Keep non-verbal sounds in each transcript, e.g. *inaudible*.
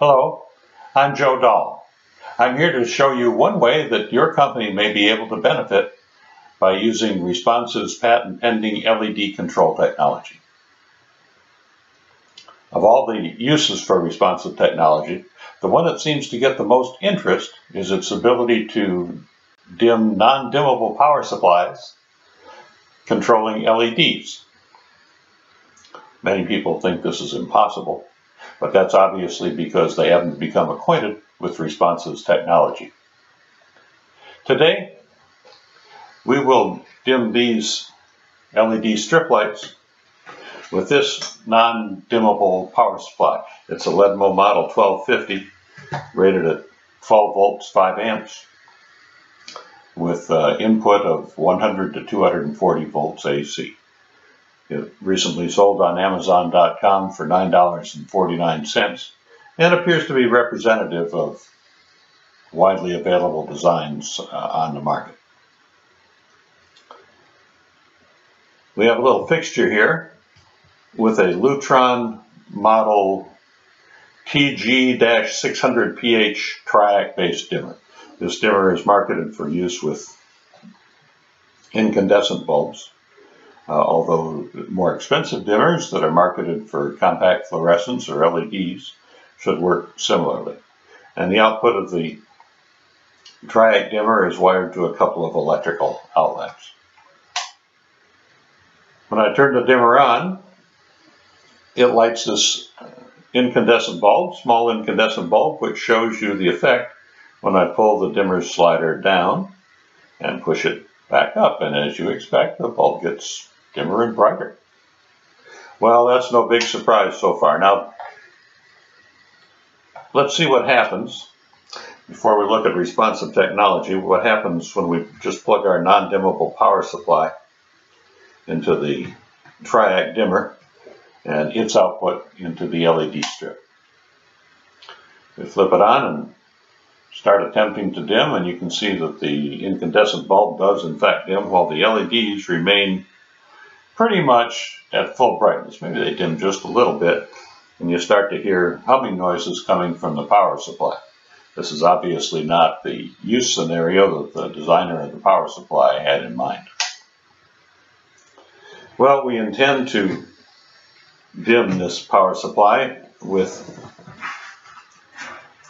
Hello, I'm Joe Doll. I'm here to show you one way that your company may be able to benefit by using Responsive's patent pending LED control technology. Of all the uses for responsive technology, the one that seems to get the most interest is its ability to dim non-dimmable power supplies controlling LEDs. Many people think this is impossible, but that's obviously because they haven't become acquainted with Responsive's technology. Today, we will dim these LED strip lights with this non-dimmable power supply. It's a LEDMO model 1250 rated at 12 volts, 5 amps with uh, input of 100 to 240 volts AC. It recently sold on Amazon.com for $9.49 and appears to be representative of widely available designs uh, on the market. We have a little fixture here with a Lutron model TG-600PH triac-based dimmer. This dimmer is marketed for use with incandescent bulbs uh, although more expensive dimmers that are marketed for compact fluorescents or LEDs should work similarly. And the output of the triac dimmer is wired to a couple of electrical outlets. When I turn the dimmer on, it lights this incandescent bulb, small incandescent bulb, which shows you the effect when I pull the dimmer slider down and push it back up. And as you expect, the bulb gets dimmer and brighter. Well, that's no big surprise so far. Now, let's see what happens before we look at responsive technology, what happens when we just plug our non-dimmable power supply into the triac dimmer and its output into the LED strip. We flip it on and start attempting to dim and you can see that the incandescent bulb does in fact dim while the LEDs remain pretty much at full brightness. Maybe they dim just a little bit and you start to hear humming noises coming from the power supply. This is obviously not the use scenario that the designer of the power supply had in mind. Well, we intend to dim this power supply with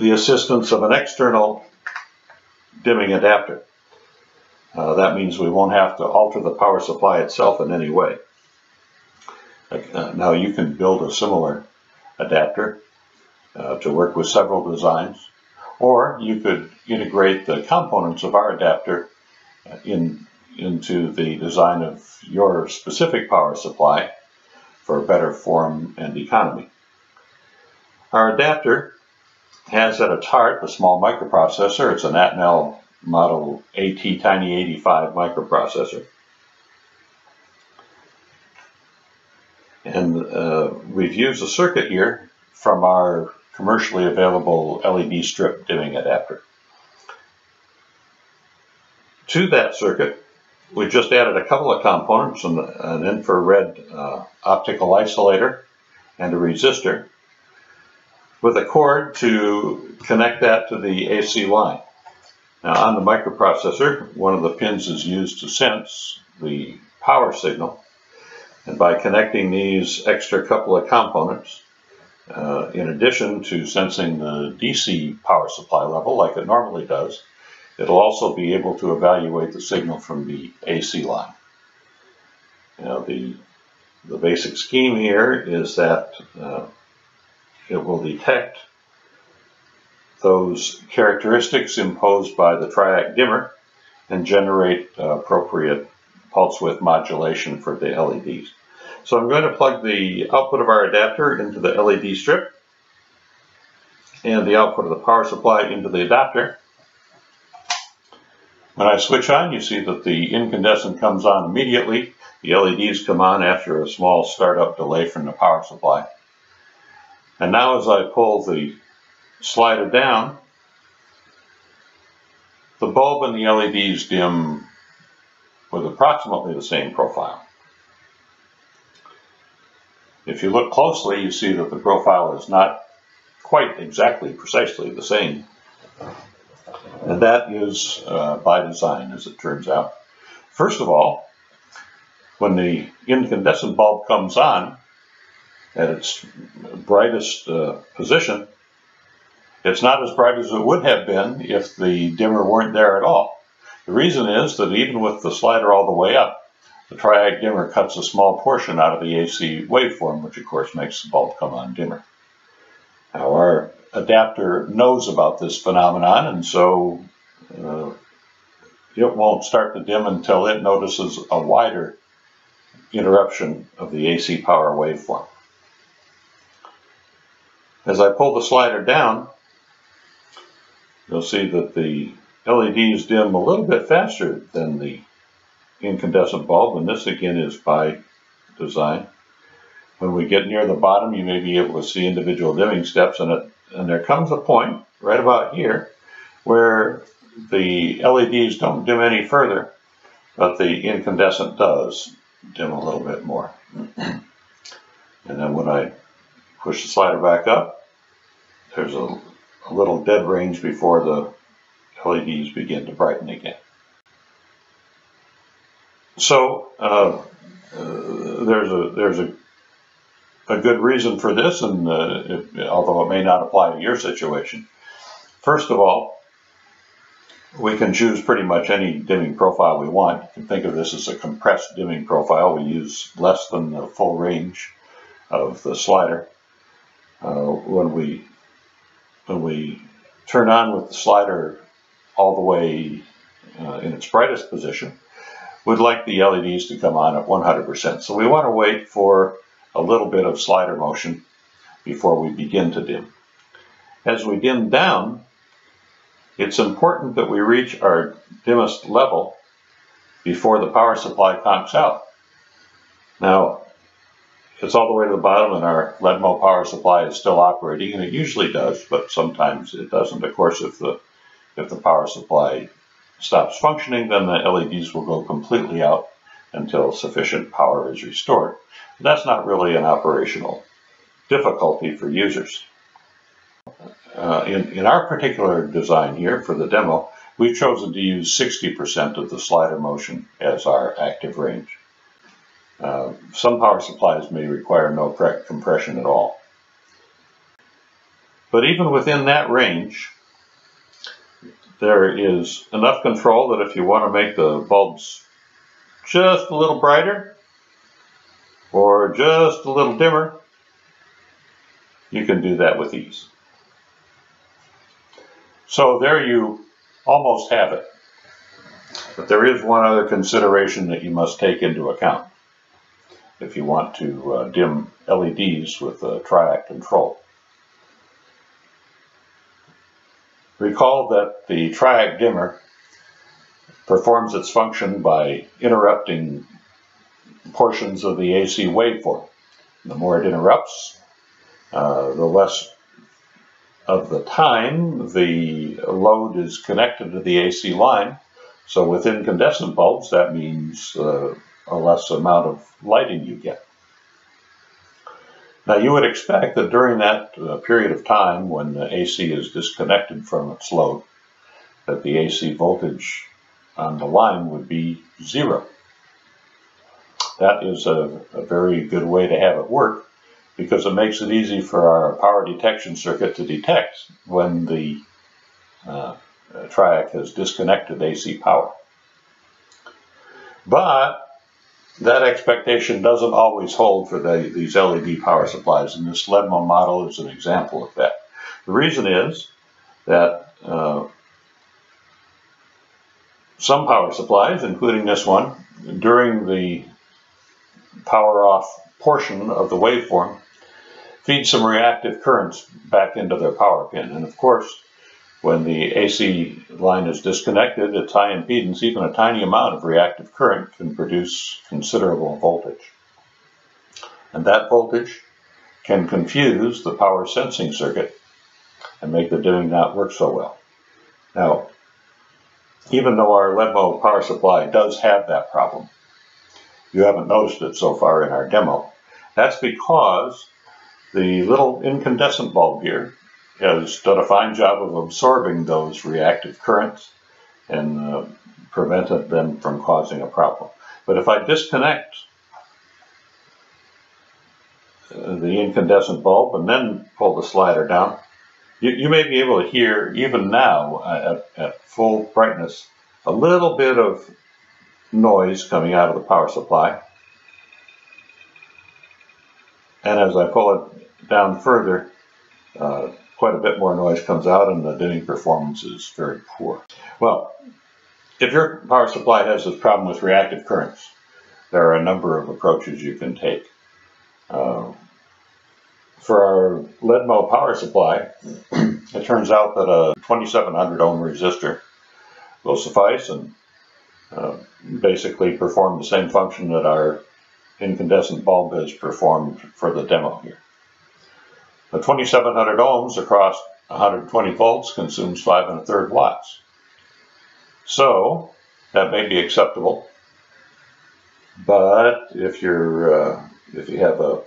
the assistance of an external dimming adapter. Uh, that means we won't have to alter the power supply itself in any way. Uh, now you can build a similar adapter uh, to work with several designs, or you could integrate the components of our adapter uh, in, into the design of your specific power supply for better form and economy. Our adapter has at its heart a small microprocessor. It's an Atmel model ATtiny85 microprocessor. And uh, we've used a circuit here from our commercially available LED strip dimming adapter. To that circuit, we just added a couple of components, an, an infrared uh, optical isolator and a resistor with a cord to connect that to the AC line. Now on the microprocessor, one of the pins is used to sense the power signal. And by connecting these extra couple of components, uh, in addition to sensing the DC power supply level like it normally does, it'll also be able to evaluate the signal from the AC line. Now the, the basic scheme here is that uh, it will detect those characteristics imposed by the triac dimmer and generate appropriate pulse width modulation for the LEDs. So I'm going to plug the output of our adapter into the LED strip and the output of the power supply into the adapter. When I switch on, you see that the incandescent comes on immediately. The LEDs come on after a small startup delay from the power supply. And now as I pull the slider down, the bulb and the LEDs dim with approximately the same profile. If you look closely, you see that the profile is not quite exactly, precisely the same. And that is uh, by design, as it turns out. First of all, when the incandescent bulb comes on at its brightest uh, position, it's not as bright as it would have been if the dimmer weren't there at all. The reason is that even with the slider all the way up, the triac dimmer cuts a small portion out of the AC waveform, which of course makes the bulb come on dimmer. Now our adapter knows about this phenomenon, and so uh, it won't start to dim until it notices a wider interruption of the AC power waveform. As I pull the slider down, you'll see that the LEDs dim a little bit faster than the incandescent bulb, and this again is by design. When we get near the bottom, you may be able to see individual dimming steps, and, it, and there comes a point right about here where the LEDs don't dim any further, but the incandescent does dim a little bit more. *clears throat* and then when I push the slider back up, there's a, a little dead range before the LEDs begin to brighten again. So uh, uh, there's a there's a a good reason for this, and uh, although it may not apply to your situation. First of all, we can choose pretty much any dimming profile we want. You can think of this as a compressed dimming profile. We use less than the full range of the slider. Uh, when we when we turn on with the slider all the way uh, in its brightest position, we'd like the LEDs to come on at 100%. So we want to wait for a little bit of slider motion before we begin to dim. As we dim down, it's important that we reach our dimmest level before the power supply conks out. Now, it's all the way to the bottom and our LEDMO power supply is still operating, and it usually does, but sometimes it doesn't. Of course, if the, if the power supply stops functioning, then the LEDs will go completely out until sufficient power is restored. That's not really an operational difficulty for users. Uh, in, in our particular design here for the demo, we've chosen to use 60% of the slider motion as our active range. Uh, some power supplies may require no compression at all. But even within that range, there is enough control that if you want to make the bulbs just a little brighter or just a little dimmer, you can do that with ease. So there you almost have it. But there is one other consideration that you must take into account if you want to uh, dim LEDs with a triac control. Recall that the triac dimmer performs its function by interrupting portions of the AC waveform. The more it interrupts, uh, the less of the time the load is connected to the AC line. So with incandescent bulbs, that means uh, a less amount of lighting you get. Now you would expect that during that uh, period of time when the AC is disconnected from its load, that the AC voltage on the line would be zero. That is a, a very good way to have it work because it makes it easy for our power detection circuit to detect when the uh, triac has disconnected AC power. But that expectation doesn't always hold for the, these LED power supplies, and this LEDMO model is an example of that. The reason is that uh, some power supplies, including this one, during the power off portion of the waveform, feed some reactive currents back into their power pin. And of course, when the AC line is disconnected, its high impedance, even a tiny amount of reactive current can produce considerable voltage. And that voltage can confuse the power sensing circuit and make the dimming not work so well. Now, even though our LEDMO power supply does have that problem, you haven't noticed it so far in our demo. That's because the little incandescent bulb here has done a fine job of absorbing those reactive currents and uh, prevented them from causing a problem. But if I disconnect uh, the incandescent bulb and then pull the slider down, you, you may be able to hear, even now uh, at, at full brightness, a little bit of noise coming out of the power supply. And as I pull it down further, uh, quite a bit more noise comes out and the dimming performance is very poor. Well, if your power supply has this problem with reactive currents, there are a number of approaches you can take. Uh, for our LEDMO power supply, *clears throat* it turns out that a 2700 ohm resistor will suffice and uh, basically perform the same function that our incandescent bulb has performed for the demo here. The 2700 ohms across 120 volts consumes five and a third watts. So that may be acceptable. But if you're uh, if you have a,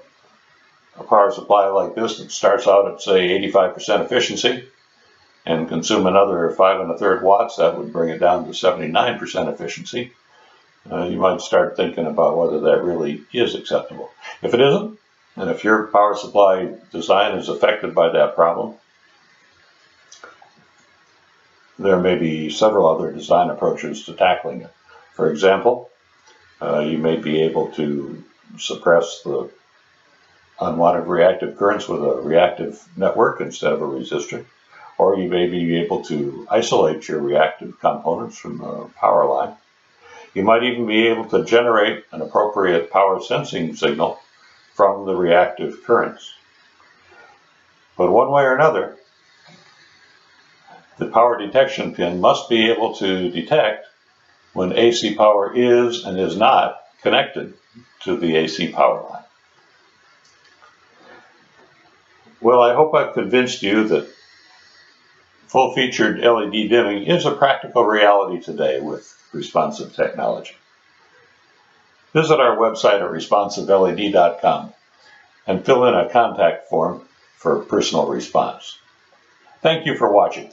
a power supply like this that starts out at say 85% efficiency and consume another five and a third watts, that would bring it down to 79% efficiency. Uh, you might start thinking about whether that really is acceptable. If it isn't, and if your power supply design is affected by that problem, there may be several other design approaches to tackling it. For example, uh, you may be able to suppress the unwanted reactive currents with a reactive network instead of a resistor, or you may be able to isolate your reactive components from the power line. You might even be able to generate an appropriate power sensing signal from the reactive currents. But one way or another, the power detection pin must be able to detect when AC power is and is not connected to the AC power line. Well, I hope I've convinced you that full-featured LED dimming is a practical reality today with responsive technology. Visit our website at responsiveled.com and fill in a contact form for personal response. Thank you for watching.